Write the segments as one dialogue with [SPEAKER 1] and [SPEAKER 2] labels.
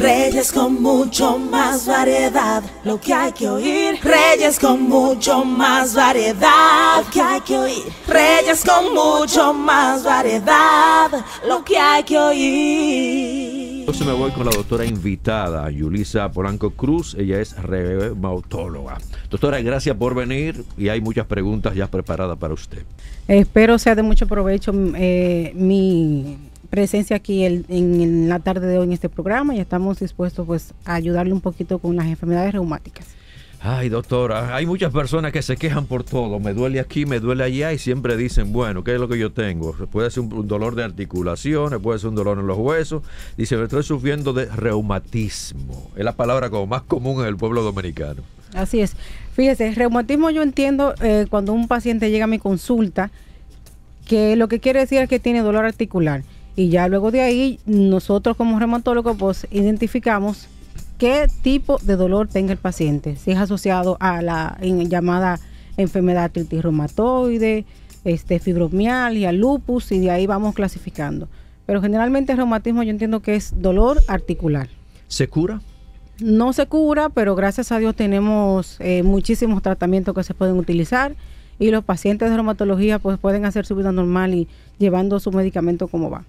[SPEAKER 1] Reyes con mucho más variedad, lo que hay que oír. Reyes con mucho más variedad, lo que hay que oír. Reyes con mucho más variedad, lo que hay que oír.
[SPEAKER 2] Entonces me voy con la doctora invitada, Yulisa Polanco Cruz. Ella es reumatóloga. Doctora, gracias por venir y hay muchas preguntas ya preparadas para usted.
[SPEAKER 3] Espero sea de mucho provecho eh, mi presencia aquí en, la tarde de hoy en este programa y estamos dispuestos pues a ayudarle un poquito con las enfermedades reumáticas.
[SPEAKER 2] Ay, doctora, hay muchas personas que se quejan por todo. Me duele aquí, me duele allá y siempre dicen, bueno, ¿qué es lo que yo tengo? Puede ser un, dolor de articulaciones, puede ser un dolor en los huesos. Dice, me estoy sufriendo de reumatismo. Es la palabra como más común en el pueblo dominicano.
[SPEAKER 3] Así es. Fíjese, reumatismo yo entiendo eh, cuando un paciente llega a mi consulta que lo que quiere decir es que tiene dolor articular y ya luego de ahí nosotros como reumatólogos pues identificamos qué tipo de dolor tenga el paciente, si es asociado a la llamada enfermedad artritis reumatoide, este, fibromialgia, lupus y de ahí vamos clasificando. Pero generalmente el reumatismo yo entiendo que es dolor articular.
[SPEAKER 2] ¿Se cura?
[SPEAKER 3] No se cura, pero gracias a Dios tenemos eh, muchísimos tratamientos que se pueden utilizar y los pacientes de reumatología pues pueden hacer su vida normal y llevando su medicamento como va.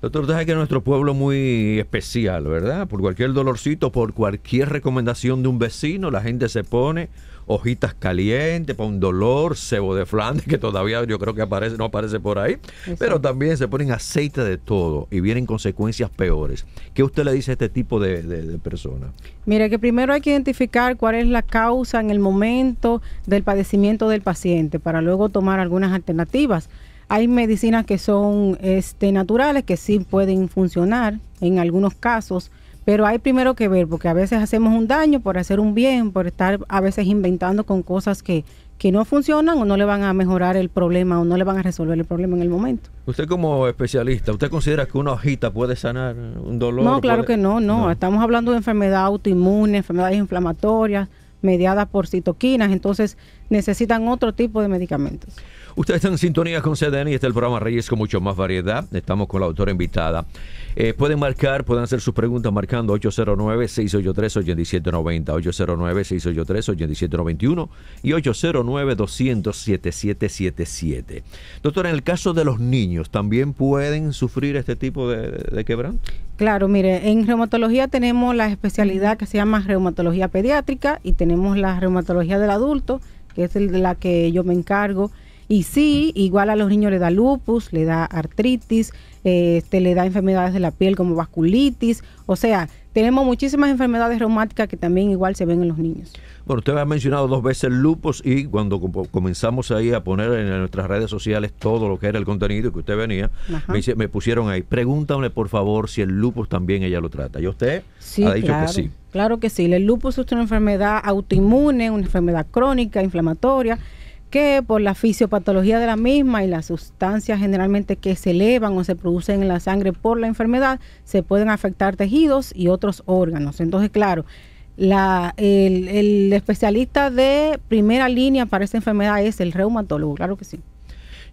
[SPEAKER 2] Doctor, deja que nuestro pueblo muy especial, ¿verdad? Por cualquier dolorcito, por cualquier recomendación de un vecino, la gente se pone hojitas calientes para un dolor, cebo de Flandes, que todavía yo creo que aparece, no aparece por ahí, pero también se ponen aceite de todo y vienen consecuencias peores. ¿Qué usted le dice a este tipo de, de personas?
[SPEAKER 3] Mire, que primero hay que identificar cuál es la causa en el momento del padecimiento del paciente para luego tomar algunas alternativas. Hay medicinas que son este, naturales, que sí pueden funcionar en algunos casos, pero hay primero que ver, porque a veces hacemos un daño por hacer un bien, por estar a veces inventando con cosas que, que no funcionan o no le van a mejorar el problema o no le van a resolver el problema en el momento.
[SPEAKER 2] Usted como especialista, ¿usted considera que una hojita puede sanar un dolor?
[SPEAKER 3] No, claro que no, no, Estamos hablando de enfermedad autoinmune, enfermedades inflamatorias mediadas por citoquinas, entonces necesitan otro tipo de medicamentos.
[SPEAKER 2] Ustedes están en sintonía con CDN y este es el programa Reyes con mucho más variedad. Estamos con la autora invitada. Eh, pueden marcar, pueden hacer sus preguntas marcando 809-683-8790, 809-683-8791 y 809-200-7777. Doctora, en el caso de los niños, ¿también pueden sufrir este tipo de, de quebranto?
[SPEAKER 3] Claro, mire, en reumatología tenemos la especialidad que se llama reumatología pediátrica y tenemos la reumatología del adulto, que es el de la que yo me encargo y sí, igual a los niños le da lupus, le da artritis, este, le da enfermedades de la piel como vasculitis, o sea, tenemos muchísimas enfermedades reumáticas que también igual se ven en los niños.
[SPEAKER 2] Bueno, usted ha mencionado dos veces lupus y cuando comenzamos ahí a poner en nuestras redes sociales todo lo que era el contenido que usted venía, me, pusieron ahí, pregúntame por favor si el lupus también ella lo trata. ¿Y usted
[SPEAKER 3] sí, ha dicho que sí? Claro que sí, el lupus es una enfermedad autoinmune, una enfermedad crónica, inflamatoria, que por la fisiopatología de la misma y las sustancias generalmente que se elevan o se producen en la sangre por la enfermedad, se pueden afectar tejidos y otros órganos. Entonces, claro, la, el, el especialista de primera línea para esta enfermedad es el reumatólogo, claro que sí.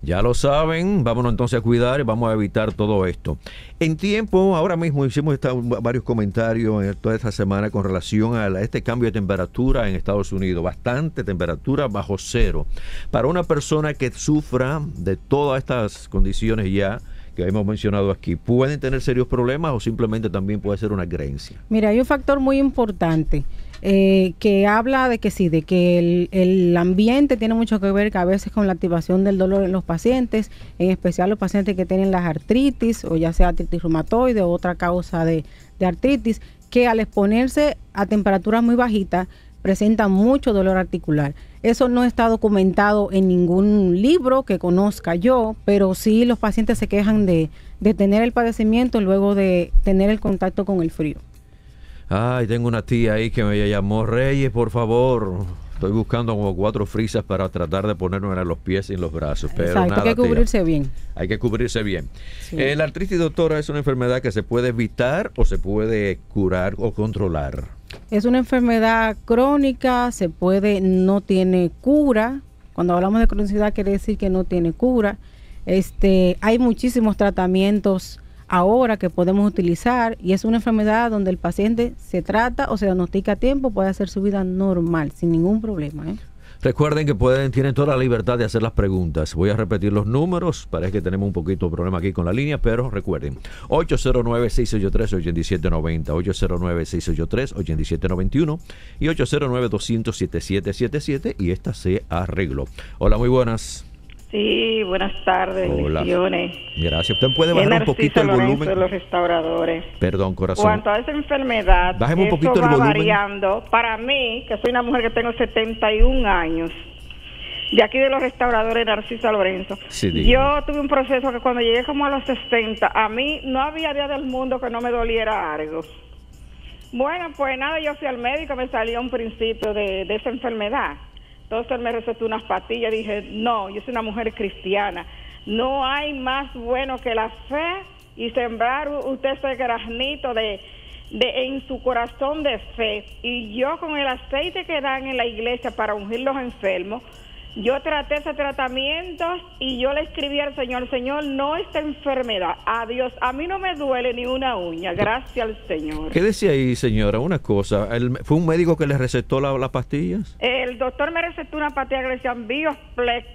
[SPEAKER 2] Ya lo saben, vámonos entonces a cuidar y vamos a evitar todo esto. En tiempo, ahora mismo hicimos varios comentarios en toda esta semana con relación a este cambio de temperatura en Estados Unidos, bastante temperatura bajo cero. Para una persona que sufra de todas estas condiciones ya, que hemos mencionado aquí, ¿pueden tener serios problemas o simplemente también puede ser una creencia?
[SPEAKER 3] Mira, hay un factor muy importante eh, que habla de que sí, de que el, ambiente tiene mucho que ver a veces con la activación del dolor en los pacientes, en especial los pacientes que tienen las artritis o ya sea artritis reumatoide o otra causa de, artritis, que al exponerse a temperaturas muy bajitas presentan mucho dolor articular. Eso no está documentado en ningún libro que conozca yo, pero sí los pacientes se quejan de, de tener el padecimiento luego de tener el contacto con el frío.
[SPEAKER 2] Ay, tengo una tía ahí que me llamó Reyes, por favor. Estoy buscando como cuatro frisas para tratar de ponerme en los pies y en los brazos. Pero
[SPEAKER 3] hay que cubrirse bien.
[SPEAKER 2] Hay que cubrirse bien. Eh, la artritis, doctora, es una enfermedad que se puede evitar o se puede curar o controlar.
[SPEAKER 3] Es una enfermedad crónica, se puede, no tiene cura. Cuando hablamos de cronicidad quiere decir que no tiene cura. Este, hay muchísimos tratamientos ahora que podemos utilizar y es una enfermedad donde el paciente se trata o se diagnostica a tiempo, puede hacer su vida normal sin ningún problema. ¿eh?
[SPEAKER 2] Recuerden que pueden, tienen toda la libertad de hacer las preguntas. Voy a repetir los números. Parece que tenemos un poquito de problema aquí con la línea, pero recuerden. 809-683-8790, 809-683-8791 y 809-200-7777 y esta se arregló. Hola, muy buenas.
[SPEAKER 4] Sí, buenas tardes.
[SPEAKER 2] Hola.
[SPEAKER 4] bendiciones.
[SPEAKER 2] Gracias. Usted puede bajar un poquito el
[SPEAKER 4] Lorenzo
[SPEAKER 2] volumen.
[SPEAKER 4] de los restauradores.
[SPEAKER 2] Perdón, corazón.
[SPEAKER 4] Cuanto a esa enfermedad,
[SPEAKER 2] Bájeme un poquito el
[SPEAKER 4] va
[SPEAKER 2] volumen.
[SPEAKER 4] variando. Para mí, que soy una mujer que tengo 71 años, de aquí de los restauradores Narcisa Lorenzo,
[SPEAKER 2] Sí,
[SPEAKER 4] yo tuve un proceso que cuando llegué como a los 60, a mí no había día del mundo que no me doliera algo. Bueno, pues nada, yo fui al médico, me salió un principio de, de esa enfermedad. Entonces me recetó unas pastillas, dije, no, yo soy una mujer cristiana, no hay más bueno que la fe y sembrar usted ese granito de, de en su corazón de fe. Y yo con el aceite que dan en la iglesia para ungir los enfermos, yo traté ese tratamiento y yo le escribí al Señor, Señor, no esta enfermedad, adiós, a mí no me duele ni una uña, gracias al Señor.
[SPEAKER 2] Quédese ahí, señora. Una cosa. ¿el- ¿Fue un médico que le recetó la- las pastillas?
[SPEAKER 4] El doctor me recetó una pastilla que le decían Bioplex.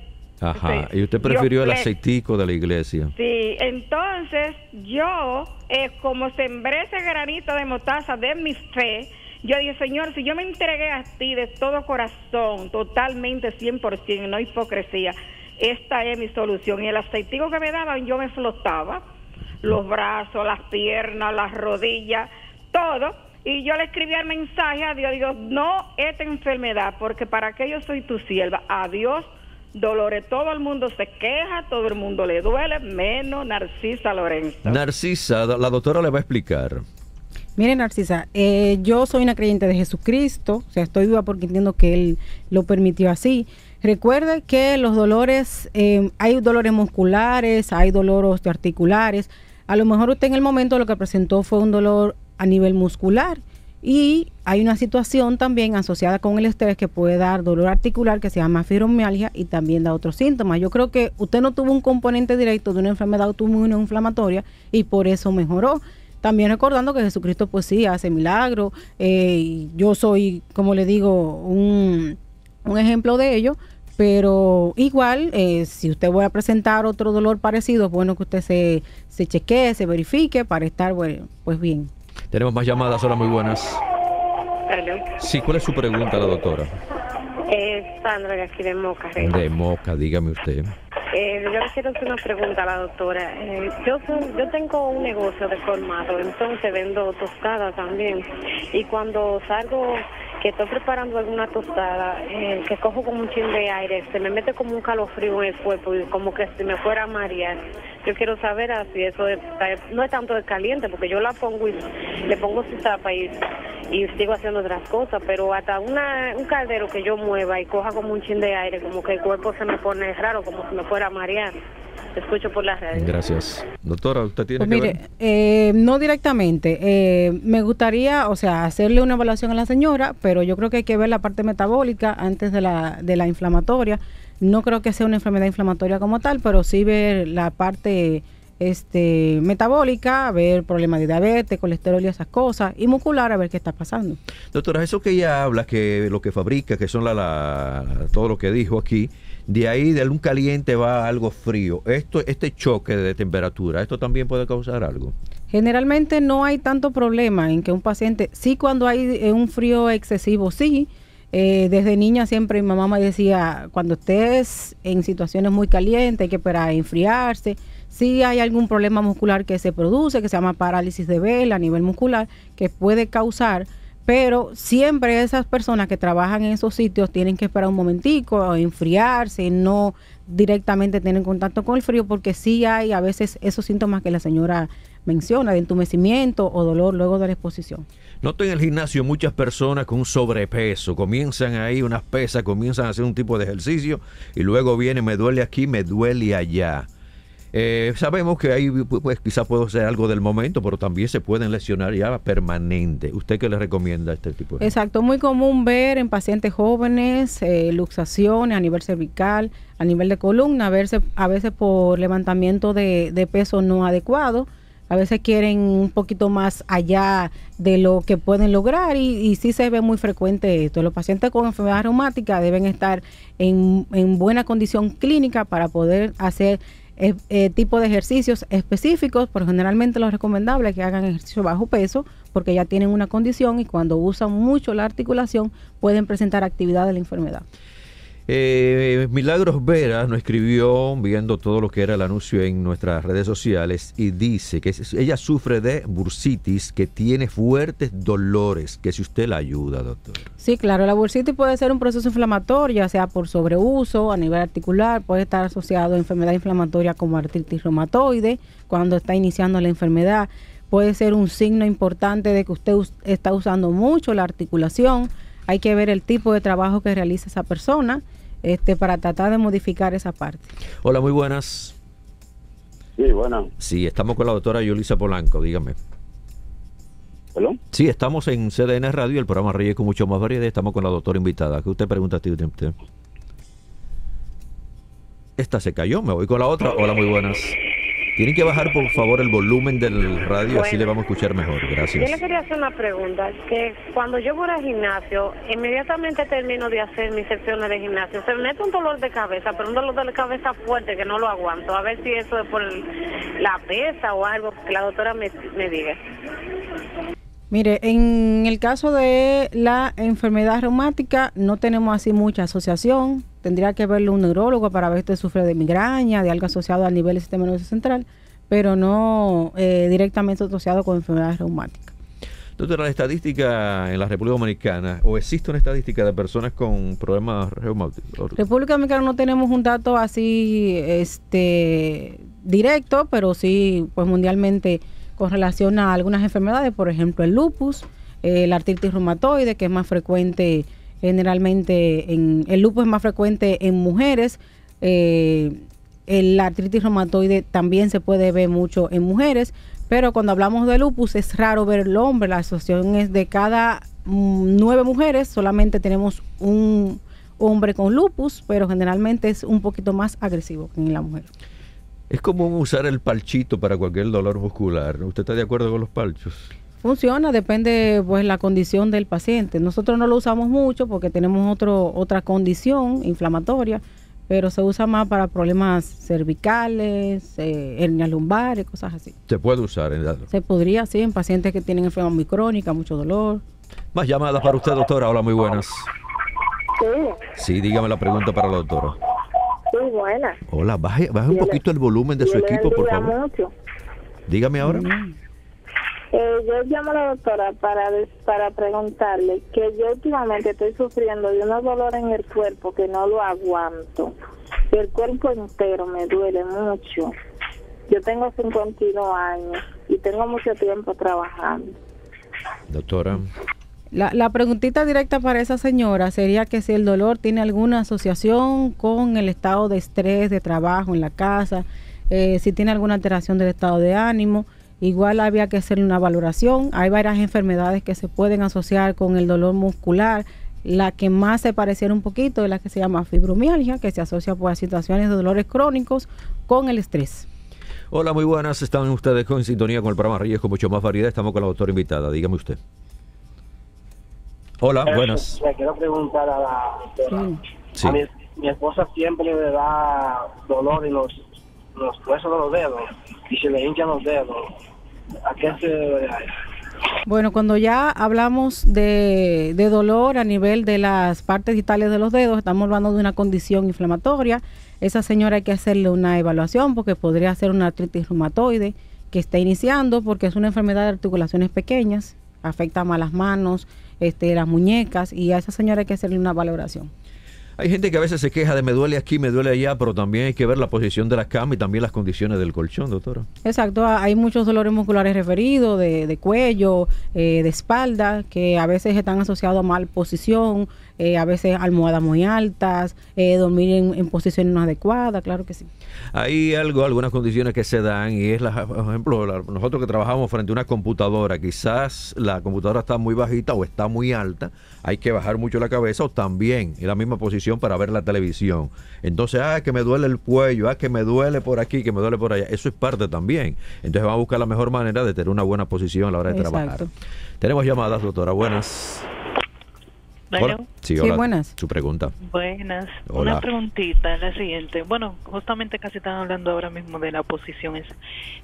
[SPEAKER 2] Ajá.
[SPEAKER 4] Sí,
[SPEAKER 2] Y usted prefirió el aceitico de la iglesia.
[SPEAKER 4] Sí, entonces yo, eh, como sembré ese granito de mostaza de mi fe, yo dije, Señor, si yo me entregué a ti de todo corazón, totalmente 100%, no hipocresía, esta es mi solución. Y el aceitico que me daban, yo me flotaba, los brazos, las piernas, las rodillas, todo. Y yo le escribí el mensaje a Dios, digo, no esta enfermedad, porque para qué yo soy tu sierva, a Dios dolores, todo el mundo se queja, todo el mundo le duele, menos Narcisa Lorenzo.
[SPEAKER 2] Narcisa, la doctora le va a explicar.
[SPEAKER 3] Mire, Narcisa, eh, yo soy una creyente de Jesucristo, o sea, estoy viva porque entiendo que Él lo permitió así. Recuerde que los dolores, eh, hay dolores musculares, hay dolores articulares. A lo mejor usted en el momento lo que presentó fue un dolor a nivel muscular y hay una situación también asociada con el estrés que puede dar dolor articular que se llama fibromialgia y también da otros síntomas. Yo creo que usted no tuvo un componente directo de una enfermedad autoinmune inflamatoria y por eso mejoró. También recordando que Jesucristo pues sí hace milagros. eh, yo soy, como le digo, un, un ejemplo de ello. Pero igual, eh, si usted va a presentar otro dolor parecido, es bueno que usted se, se chequee, se verifique para estar bueno, pues bien.
[SPEAKER 2] Tenemos más llamadas, hola, muy buenas. Sí, ¿cuál es su pregunta, la doctora?
[SPEAKER 5] Eh, Sandra de aquí de Moca.
[SPEAKER 2] De Moca, dígame usted.
[SPEAKER 5] Eh, yo quiero hacer una pregunta a la doctora. Eh, yo soy- yo tengo un negocio de formato, entonces vendo tostadas también. Y cuando salgo que estoy preparando alguna tostada, eh, que cojo como un chin de aire, se me mete como un calofrío en el cuerpo y como que si me fuera a marear. Yo quiero saber si eso es- no es tanto de caliente, porque yo la pongo y le pongo su tapa y, y sigo haciendo otras cosas, pero hasta una, un caldero que yo mueva y coja como un chin de aire, como que el cuerpo se me pone raro, como si me fuera a marear. Te escucho por la radio.
[SPEAKER 2] Gracias. Doctora, ¿usted tiene
[SPEAKER 3] Pues
[SPEAKER 2] que
[SPEAKER 3] mire,
[SPEAKER 2] ver?
[SPEAKER 3] eh, no directamente. eh, me gustaría, o sea, hacerle una evaluación a la señora, pero yo creo que hay que ver la parte metabólica antes de la, de la inflamatoria. No creo que sea una enfermedad inflamatoria como tal, pero sí ver la parte este metabólica, ver problemas de diabetes, colesterol y esas cosas, y muscular a ver qué está pasando.
[SPEAKER 2] Doctora, eso que ella habla, que lo que fabrica, que son la, la- todo lo que dijo aquí, de ahí de un caliente va a algo frío. Esto, este choque de temperatura, ¿esto también puede causar algo?
[SPEAKER 3] Generalmente no hay tanto problema en que un paciente, sí cuando hay eh, un frío excesivo, sí. Eh, desde niña siempre mi mamá me decía, cuando estés en situaciones muy calientes hay que esperar a enfriarse. Si hay algún problema muscular que se produce, que se llama parálisis de vela a nivel muscular, que puede causar, pero siempre esas personas que trabajan en esos sitios tienen que esperar un momentico, enfriarse, no directamente tener contacto con el frío, porque sí hay a veces esos síntomas que la señora menciona, de entumecimiento o dolor luego de la exposición.
[SPEAKER 2] Noto en el gimnasio muchas personas con sobrepeso, comienzan ahí unas pesas, comienzan a hacer un tipo de ejercicio y luego viene, me duele aquí, me duele allá. Eh, sabemos que ahí pues quizás puede ser algo del momento, pero también se pueden lesionar ya permanente. ¿Usted qué le recomienda este tipo de
[SPEAKER 3] Exacto, muy común ver en pacientes jóvenes eh, luxaciones a nivel cervical, a nivel de columna, a veces, a veces por levantamiento de, de peso no adecuado, a veces quieren un poquito más allá de lo que pueden lograr y, y sí se ve muy frecuente esto. Los pacientes con enfermedad reumática deben estar en, en buena condición clínica para poder hacer eh, tipo de ejercicios específicos, pero generalmente lo recomendable es que hagan ejercicio bajo peso porque ya tienen una condición y cuando usan mucho la articulación pueden presentar actividad de la enfermedad.
[SPEAKER 2] Eh, Milagros Vera nos escribió viendo todo lo que era el anuncio en nuestras redes sociales y dice que ella sufre de bursitis, que tiene fuertes dolores, que si usted la ayuda, doctor.
[SPEAKER 3] Sí, claro, la bursitis puede ser un proceso inflamatorio, ya sea por sobreuso a nivel articular, puede estar asociado a enfermedad inflamatoria como artritis reumatoide, cuando está iniciando la enfermedad, puede ser un signo importante de que usted está usando mucho la articulación, hay que ver el tipo de trabajo que realiza esa persona este, para tratar de modificar esa parte.
[SPEAKER 2] Hola, muy buenas.
[SPEAKER 6] Sí, bueno.
[SPEAKER 2] Sí, estamos con la doctora Yulisa Polanco, dígame.
[SPEAKER 6] ¿Hello?
[SPEAKER 2] Sí, estamos en CDN Radio, el programa Reyes con mucho más variedad. Estamos con la doctora invitada. ¿Qué usted pregunta a ti? Esta se cayó, me voy con la otra. Hola, muy buenas. Tienen que bajar, por favor, el volumen del radio, así le vamos a escuchar mejor. Gracias.
[SPEAKER 5] Yo le quería hacer una pregunta, que cuando yo voy al gimnasio, inmediatamente termino de hacer mis secciones de gimnasio, se me mete un dolor de cabeza, pero un dolor de cabeza fuerte que no lo aguanto. A ver si eso es por la pesa o algo que la doctora me, me diga.
[SPEAKER 3] Mire, en el caso de la enfermedad reumática no tenemos así mucha asociación. Tendría que verlo un neurólogo para ver si usted sufre de migraña, de algo asociado al nivel del sistema nervioso central, pero no eh, directamente asociado con enfermedades reumáticas.
[SPEAKER 2] Doctora, la estadística en la República Dominicana, ¿o existe una estadística de personas con problemas reumáticos?
[SPEAKER 3] República Dominicana no tenemos un dato así este directo, pero sí, pues mundialmente con relación a algunas enfermedades, por ejemplo el lupus, eh, la artritis reumatoide, que es más frecuente generalmente, en, el lupus es más frecuente en mujeres, eh, la artritis reumatoide también se puede ver mucho en mujeres, pero cuando hablamos de lupus es raro ver el hombre, la asociación es de cada mm, nueve mujeres, solamente tenemos un hombre con lupus, pero generalmente es un poquito más agresivo que en la mujer.
[SPEAKER 2] Es como usar el palchito para cualquier dolor muscular. ¿Usted está de acuerdo con los palchos?
[SPEAKER 3] Funciona, depende pues la condición del paciente. Nosotros no lo usamos mucho porque tenemos otro, otra condición inflamatoria, pero se usa más para problemas cervicales, eh, hernias lumbares, cosas así.
[SPEAKER 2] Se puede usar en
[SPEAKER 3] Se podría, sí, en pacientes que tienen enfermedad muy crónica, mucho dolor.
[SPEAKER 2] Más llamadas para usted, doctora. Hola, muy buenas.
[SPEAKER 7] Sí.
[SPEAKER 2] Sí, dígame la pregunta para la doctora.
[SPEAKER 7] Sí, buena.
[SPEAKER 2] Hola, baje, baje un poquito el volumen de su equipo, por favor.
[SPEAKER 7] mucho.
[SPEAKER 2] Dígame ahora.
[SPEAKER 7] Eh, yo llamo a la doctora para, para preguntarle que yo últimamente estoy sufriendo de unos dolores en el cuerpo que no lo aguanto. El cuerpo entero me duele mucho. Yo tengo 52 años y tengo mucho tiempo trabajando.
[SPEAKER 2] Doctora.
[SPEAKER 3] La, la preguntita directa para esa señora sería que si el dolor tiene alguna asociación con el estado de estrés, de trabajo en la casa, eh, si tiene alguna alteración del estado de ánimo, igual había que hacerle una valoración. Hay varias enfermedades que se pueden asociar con el dolor muscular. La que más se pareciera un poquito es la que se llama fibromialgia, que se asocia pues, a situaciones de dolores crónicos con el estrés.
[SPEAKER 2] Hola, muy buenas. Están ustedes con sintonía con el programa Reyes con mucho más variedad. Estamos con la doctora invitada. Dígame usted. Hola, buenas.
[SPEAKER 8] Le quiero preguntar a la doctora.
[SPEAKER 2] Sí.
[SPEAKER 8] A mi, mi esposa siempre le da dolor en los, los huesos de los dedos y se le hinchan los dedos. ¿A a?
[SPEAKER 3] Bueno, cuando ya hablamos de, de dolor a nivel de las partes vitales de los dedos, estamos hablando de una condición inflamatoria. Esa señora hay que hacerle una evaluación porque podría ser una artritis reumatoide que está iniciando porque es una enfermedad de articulaciones pequeñas, afecta más las manos, este, las muñecas y a esa señora hay que hacerle una valoración.
[SPEAKER 2] Hay gente que a veces se queja de me duele aquí, me duele allá, pero también hay que ver la posición de la cama y también las condiciones del colchón, doctora.
[SPEAKER 3] Exacto, ha- hay muchos dolores musculares referidos, de, de cuello, eh, de espalda, que a veces están asociados a mal posición, eh, a veces almohadas muy altas, eh, dormir en, en posiciones no adecuadas, claro que sí.
[SPEAKER 2] Hay algo, algunas condiciones que se dan y es, la, por ejemplo, la- nosotros que trabajamos frente a una computadora, quizás la computadora está muy bajita o está muy alta, hay que bajar mucho la cabeza o también en la misma posición para ver la televisión. Entonces, ah, que me duele el cuello, ah, que me duele por aquí, que me duele por allá. Eso es parte también. Entonces, vamos a buscar la mejor manera de tener una buena posición a la hora de trabajar. Tenemos llamadas, doctora. Buenas.
[SPEAKER 9] Bueno.
[SPEAKER 2] Sí, hola.
[SPEAKER 3] buenas.
[SPEAKER 2] Su pregunta.
[SPEAKER 9] Buenas.
[SPEAKER 2] Hola.
[SPEAKER 9] Una preguntita, la siguiente. Bueno, justamente casi están hablando ahora mismo de la posición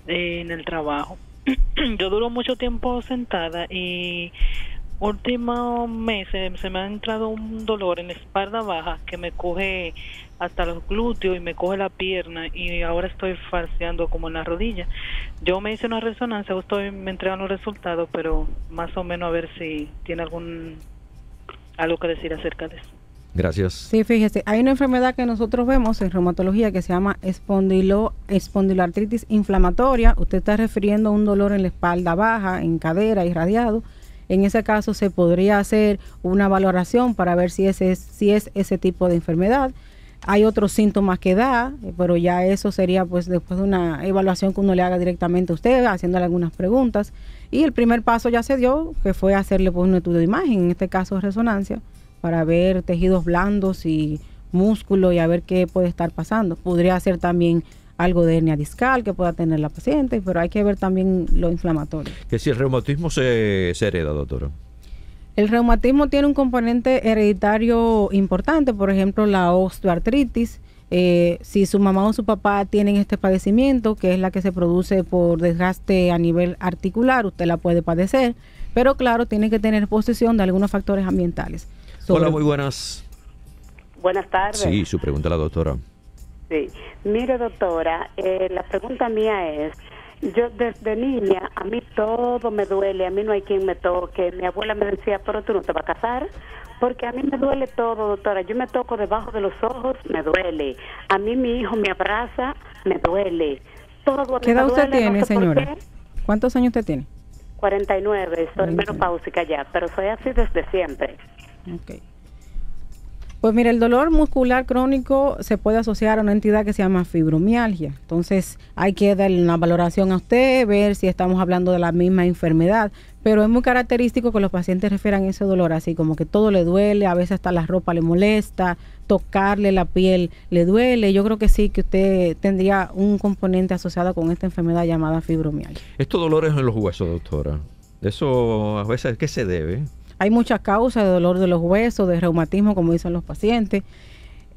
[SPEAKER 9] en el trabajo. Yo duro mucho tiempo sentada y últimos meses se me ha entrado un dolor en la espalda baja que me coge hasta los glúteos y me coge la pierna y ahora estoy falseando como en la rodilla. Yo me hice una resonancia, estoy me entregan los resultados, pero más o menos a ver si tiene algún algo que decir acerca de eso.
[SPEAKER 2] Gracias.
[SPEAKER 3] Sí, fíjese, hay una enfermedad que nosotros vemos en reumatología que se llama espondilo, espondiloartritis inflamatoria. Usted está refiriendo a un dolor en la espalda baja, en cadera, irradiado. En ese caso se podría hacer una valoración para ver si, ese es, si es ese tipo de enfermedad. Hay otros síntomas que da, eh, pero ya eso sería pues después de una evaluación que uno le haga directamente a usted, haciéndole algunas preguntas. Y el primer paso ya se dio, que fue hacerle pues un estudio de imagen, en este caso resonancia, para ver tejidos blandos y músculo y a ver qué puede estar pasando. Podría ser también algo de hernia discal que pueda tener la paciente, pero hay que ver también lo inflamatorio.
[SPEAKER 2] Que si el reumatismo se, se hereda, doctora.
[SPEAKER 3] El reumatismo tiene un componente hereditario importante, por ejemplo, la osteoartritis. Eh, si su mamá o su papá tienen este padecimiento, que es la que se produce por desgaste a nivel articular, usted la puede padecer, pero claro, tiene que tener exposición de algunos factores ambientales. Sobre-
[SPEAKER 2] Hola, muy buenas.
[SPEAKER 10] Buenas tardes.
[SPEAKER 2] Sí, su pregunta a la doctora.
[SPEAKER 10] Sí. Mire, doctora, eh, la pregunta mía es, yo desde niña, a mí todo me duele, a mí no hay quien me toque. Mi abuela me decía, pero tú no te vas a casar, porque a mí me duele todo, doctora. Yo me toco debajo de los ojos, me duele. A mí mi hijo me abraza, me duele. Todo
[SPEAKER 3] ¿Qué edad usted
[SPEAKER 10] duele, no
[SPEAKER 3] tiene,
[SPEAKER 10] sé por
[SPEAKER 3] señora? ¿Cuántos años usted tiene?
[SPEAKER 10] 49, soy menopáusica ya, pero soy así desde siempre.
[SPEAKER 3] Ok. Pues mira, el dolor muscular crónico se puede asociar a una entidad que se llama fibromialgia. Entonces hay que darle una valoración a usted, ver si estamos hablando de la misma enfermedad. Pero es muy característico que los pacientes refieran ese dolor así, como que todo le duele, a veces hasta la ropa le molesta, tocarle la piel le duele. Yo creo que sí, que usted tendría un componente asociado con esta enfermedad llamada fibromialgia.
[SPEAKER 2] Estos dolores en los huesos, doctora. Eso a veces, ¿qué se debe?
[SPEAKER 3] Hay muchas causas de dolor de los huesos, de reumatismo, como dicen los pacientes.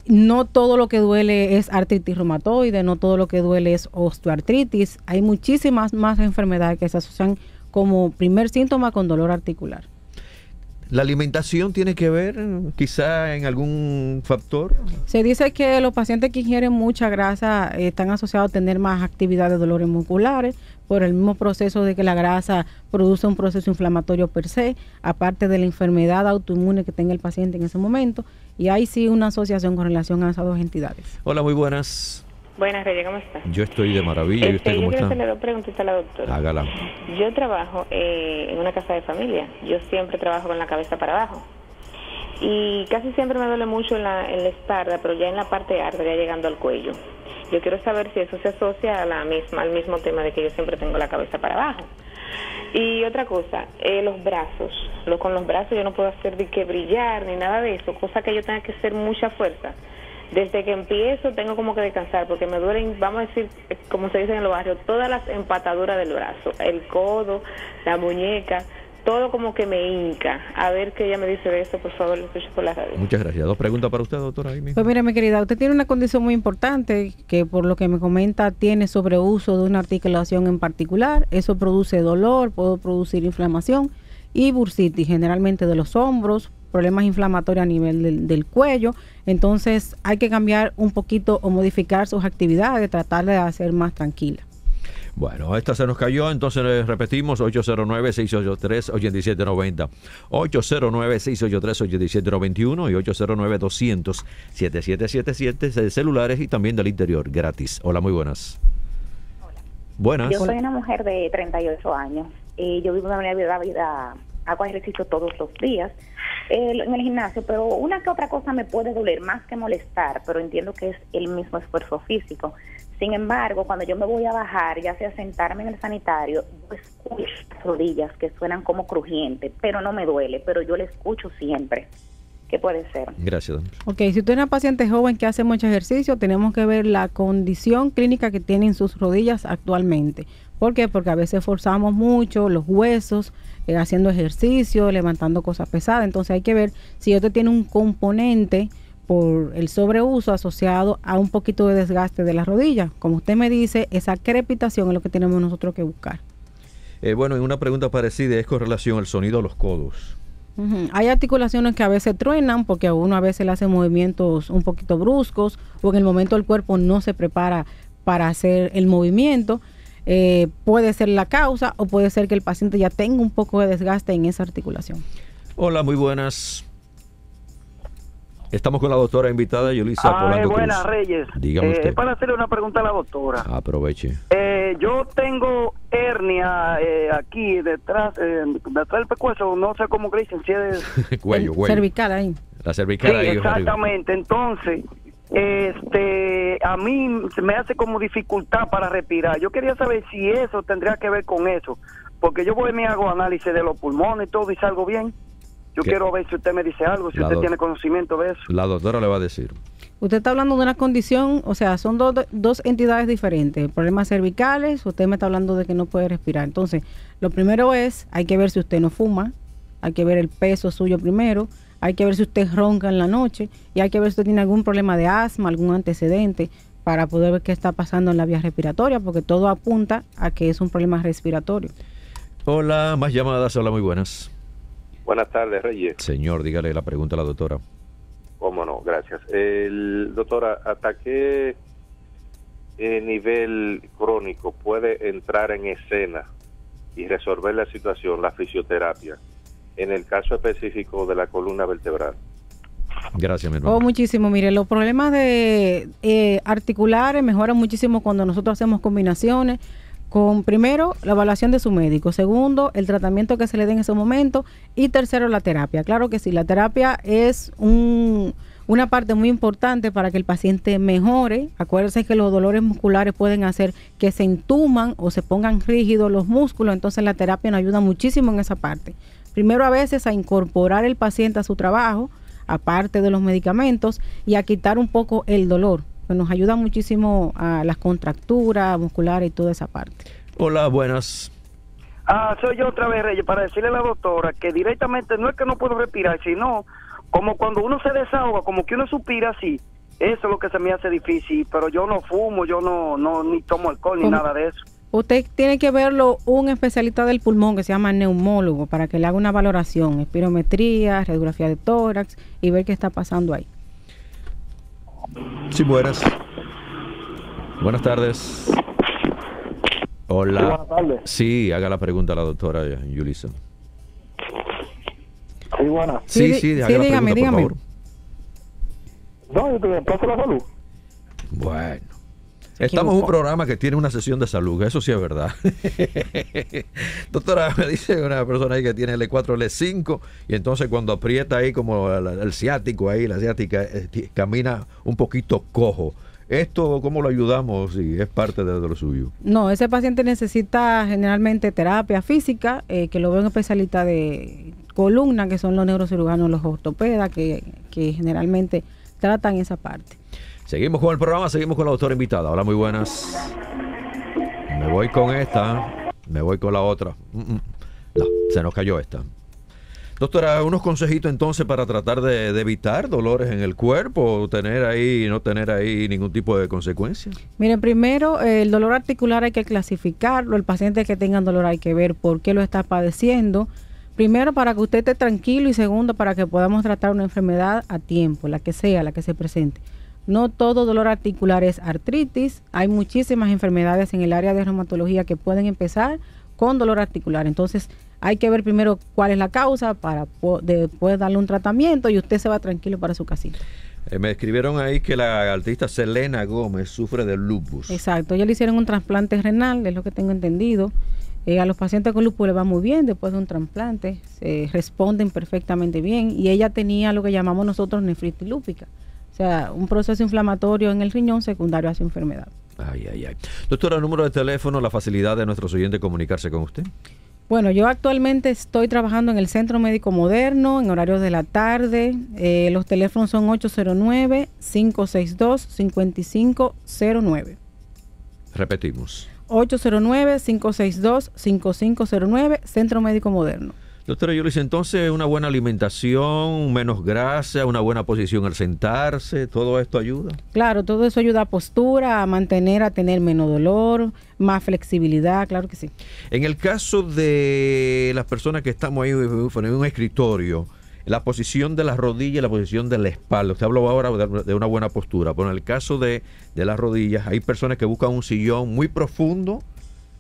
[SPEAKER 3] No todo lo que duele es artritis reumatoide, no todo lo que duele es osteoartritis. Hay muchísimas más enfermedades que se asocian como primer síntoma con dolor articular.
[SPEAKER 2] ¿La alimentación tiene que ver quizá en algún factor?
[SPEAKER 3] Se dice que los pacientes que ingieren mucha grasa eh, están asociados a tener más actividad de dolores musculares por el mismo proceso de que la grasa produce un proceso inflamatorio per se, aparte de la enfermedad autoinmune que tenga el paciente en ese momento. Y hay sí una asociación con relación a esas dos entidades.
[SPEAKER 2] Hola, muy buenas.
[SPEAKER 11] Buenas, Reyes, ¿cómo está?
[SPEAKER 2] Yo estoy de maravilla. ¿Y
[SPEAKER 11] Este,
[SPEAKER 2] usted
[SPEAKER 11] yo
[SPEAKER 2] cómo
[SPEAKER 11] quiero
[SPEAKER 2] está?
[SPEAKER 11] hacerle dos preguntitas a la doctora.
[SPEAKER 2] Hágala.
[SPEAKER 11] Yo trabajo eh, en una casa de familia. Yo siempre trabajo con la cabeza para abajo. Y casi siempre me duele mucho en la, en la espalda, pero ya en la parte alta, ya llegando al cuello. Yo quiero saber si eso se asocia a la misma, al mismo tema de que yo siempre tengo la cabeza para abajo. Y otra cosa, eh, los brazos. Lo, con los brazos yo no puedo hacer de que brillar ni nada de eso, cosa que yo tenga que hacer mucha fuerza. Desde que empiezo tengo como que descansar porque me duelen, vamos a decir, eh, como se dice en los barrios, todas las empataduras del brazo, el codo, la muñeca, todo como que me hinca. A ver qué ella me dice de eso, por favor, lo escucho por la radio.
[SPEAKER 2] Muchas gracias. Dos preguntas para usted, doctora. Ahí mismo.
[SPEAKER 3] Pues mire, mi querida, usted tiene una condición muy importante que por lo que me comenta tiene sobreuso de una articulación en particular. Eso produce dolor, puede producir inflamación y bursitis, generalmente de los hombros, problemas inflamatorios a nivel del, del cuello. Entonces hay que cambiar un poquito o modificar sus actividades, tratar de hacer más tranquila.
[SPEAKER 2] Bueno, esta se nos cayó, entonces eh, repetimos 809-683-8790, 809-683-8791 y 809-200-7777 de celulares y también del interior, gratis. Hola, muy buenas. Buenas.
[SPEAKER 12] Yo soy una mujer de 38 años y yo vivo una vida, vida hago ejercicio todos los días eh, en el gimnasio, pero una que otra cosa me puede doler más que molestar, pero entiendo que es el mismo esfuerzo físico. Sin embargo, cuando yo me voy a bajar, ya sea sentarme en el sanitario, yo escucho las rodillas que suenan como crujientes, pero no me duele, pero yo le escucho siempre. ¿Qué puede ser?
[SPEAKER 2] Gracias.
[SPEAKER 3] Ok, si usted es una paciente joven que hace mucho ejercicio, tenemos que ver la condición clínica que tienen sus rodillas actualmente. ¿Por qué? Porque a veces forzamos mucho los huesos eh, haciendo ejercicio, levantando cosas pesadas. Entonces hay que ver si usted tiene un componente por el sobreuso asociado a un poquito de desgaste de las rodillas. Como usted me dice, esa crepitación es lo que tenemos nosotros que buscar.
[SPEAKER 2] Eh, bueno, y una pregunta parecida es con relación al sonido de los codos.
[SPEAKER 3] Hay articulaciones que a veces truenan porque a uno a veces le hace movimientos un poquito bruscos o en el momento el cuerpo no se prepara para hacer el movimiento. Eh, puede ser la causa o puede ser que el paciente ya tenga un poco de desgaste en esa articulación.
[SPEAKER 2] Hola, muy buenas. Estamos con la doctora invitada Yulisa
[SPEAKER 13] Ah,
[SPEAKER 2] Polanco
[SPEAKER 13] buenas,
[SPEAKER 2] Cruz.
[SPEAKER 13] Reyes.
[SPEAKER 2] Dígame
[SPEAKER 13] Eh,
[SPEAKER 2] usted.
[SPEAKER 13] es para hacerle una pregunta a la doctora.
[SPEAKER 2] Aproveche.
[SPEAKER 13] Eh, yo tengo hernia eh, aquí detrás, eh, detrás del pescuezo, no sé cómo que dicen, si es...
[SPEAKER 2] cuello, cuello.
[SPEAKER 3] Cervical ahí.
[SPEAKER 2] La
[SPEAKER 13] Sí,
[SPEAKER 2] cervical ahí arriba.
[SPEAKER 13] exactamente. Entonces, este, a mí se me hace como dificultad para respirar. Yo quería saber si eso tendría que ver con eso, porque yo voy y me hago análisis de los pulmones y todo y salgo bien. Yo
[SPEAKER 2] ¿Qué?
[SPEAKER 13] quiero ver si usted me dice algo, si
[SPEAKER 2] La
[SPEAKER 13] usted tiene conocimiento de eso.
[SPEAKER 2] La doctora le va a decir.
[SPEAKER 3] Usted está hablando de una condición, o sea, son dos, dos entidades diferentes. Problemas cervicales, usted me está hablando de que no puede respirar. Entonces, lo primero es, hay que ver si usted no fuma, hay que ver el peso suyo primero, hay que ver si usted ronca en la noche y hay que ver si usted tiene algún problema de asma, algún antecedente para poder ver qué está pasando en la vía respiratoria, porque todo apunta a que es un problema respiratorio.
[SPEAKER 2] Hola, más llamadas. Hola, muy buenas.
[SPEAKER 14] Buenas tardes, Reyes.
[SPEAKER 2] Señor, dígale la pregunta a la doctora.
[SPEAKER 14] Cómo no, gracias. El, doctora, ¿hasta qué eh, nivel crónico puede entrar en escena y resolver la situación la fisioterapia en el caso específico de la columna vertebral?
[SPEAKER 2] Gracias, mi hermano.
[SPEAKER 3] Oh, muchísimo. Mire, los problemas de eh, articulares mejoran muchísimo cuando nosotros hacemos combinaciones con, primero, la evaluación de su médico, segundo, el tratamiento que se le dé en ese momento y tercero, la terapia. Claro que sí, la terapia es un, una parte muy importante para que el paciente mejore. Acuérdense que los dolores musculares pueden hacer que se entuman o se pongan rígidos los músculos, entonces la terapia nos ayuda muchísimo en esa parte. Primero a veces a incorporar el paciente a su trabajo, aparte de los medicamentos, y a quitar un poco el dolor, que nos ayuda muchísimo a las contracturas musculares y toda esa parte.
[SPEAKER 2] Hola, buenas.
[SPEAKER 13] Ah, soy yo otra vez, Reyes, para decirle a la doctora que directamente no es que no puedo respirar, sino como cuando uno se desahoga, como que uno suspira así. Eso es lo que se me hace difícil, pero yo no fumo, yo no, no ni tomo alcohol ni
[SPEAKER 3] ¿Cómo?
[SPEAKER 13] nada de eso.
[SPEAKER 3] Usted tiene que verlo un especialista del pulmón que se llama neumólogo para que le haga una valoración, espirometría, radiografía de tórax y ver qué está pasando ahí.
[SPEAKER 2] Sí, buenas. Buenas tardes. Hola.
[SPEAKER 15] Sí, buenas tardes.
[SPEAKER 2] Sí, haga la pregunta a la doctora Yulisa.
[SPEAKER 15] Sí, buenas.
[SPEAKER 2] Sí, sí, haga la pregunta, por favor.
[SPEAKER 15] No, yo te paso la salud.
[SPEAKER 2] Bueno. Estamos en un programa que tiene una sesión de salud, eso sí es verdad. Doctora, me dice una persona ahí que tiene L4, L5, y entonces cuando aprieta ahí como el, el ciático ahí, la ciática, eh, camina un poquito cojo. ¿Esto cómo lo ayudamos si es parte de, de lo suyo?
[SPEAKER 3] No, ese paciente necesita generalmente terapia física, eh, que lo ve un especialista de columna, que son los neurocirujanos, los ortopedas, que, que generalmente tratan esa parte.
[SPEAKER 2] Seguimos con el programa, seguimos con la doctora invitada. Hola, muy buenas. Me voy con esta, me voy con la otra. Mm, mm. No, se nos cayó esta. Doctora, unos consejitos entonces para tratar de, evitar dolores en el cuerpo, tener ahí, no tener ahí ningún tipo de consecuencia.
[SPEAKER 3] Miren, primero, eh, el dolor articular hay que clasificarlo. El paciente que tenga dolor hay que ver por qué lo está padeciendo. Primero, para que usted esté tranquilo y segundo, para que podamos tratar una enfermedad a tiempo, la que sea, la que se presente. No todo dolor articular es artritis. Hay muchísimas enfermedades en el área de reumatología que pueden empezar con dolor articular. Entonces, hay que ver primero cuál es la causa para después darle un tratamiento y usted se va tranquilo para su casita.
[SPEAKER 2] Eh, me escribieron ahí que la artista Selena Gómez sufre de lupus.
[SPEAKER 3] Exacto, ya le hicieron un trasplante renal, es lo que tengo entendido. Eh, a los pacientes con lupus le va muy bien después de un trasplante, se responden perfectamente bien y ella tenía lo que llamamos nosotros nefritis lúpica, o sea, un proceso inflamatorio en el riñón secundario a su enfermedad.
[SPEAKER 2] Ay, ay, ay. Doctora, el número de teléfono, la facilidad de nuestros oyentes comunicarse con usted.
[SPEAKER 3] Bueno, yo actualmente estoy trabajando en el Centro Médico Moderno en horarios de la tarde. Eh, los teléfonos son 809-562-5509.
[SPEAKER 2] Repetimos.
[SPEAKER 3] 809-562-5509, Centro Médico Moderno.
[SPEAKER 2] Doctora Yulis, entonces una buena alimentación, menos grasa, una buena posición al sentarse, ¿todo esto ayuda?
[SPEAKER 3] Claro, todo eso ayuda a postura, a mantener, a tener menos dolor, más flexibilidad, claro que sí.
[SPEAKER 2] En el caso de las personas que estamos ahí en un escritorio, la posición de las rodillas y la posición de la espalda. Usted habló ahora de, de una buena postura, pero en el caso de, de, las rodillas, hay personas que buscan un sillón muy profundo,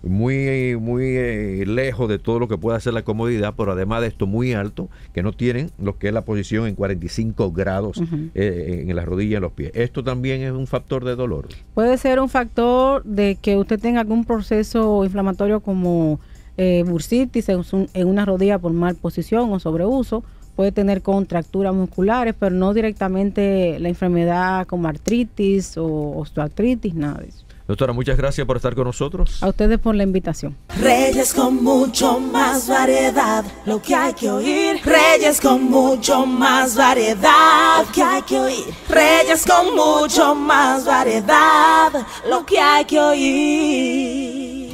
[SPEAKER 2] muy, muy eh, lejos de todo lo que pueda ser la comodidad, pero además de esto muy alto, que no tienen lo que es la posición en 45 grados uh -huh. eh, en las rodillas y en los pies. Esto también es un factor de dolor.
[SPEAKER 3] Puede ser un factor de que usted tenga algún proceso inflamatorio como eh, bursitis en, en una rodilla por mal posición o sobreuso puede tener contracturas musculares, pero no directamente la enfermedad como artritis o osteoartritis, nada de eso.
[SPEAKER 2] Doctora, muchas gracias por estar con nosotros.
[SPEAKER 3] A ustedes por la invitación.
[SPEAKER 1] Reyes con mucho más variedad, lo que hay que oír. Reyes con mucho más variedad, lo que hay que oír. Reyes con mucho más variedad, lo que hay que oír.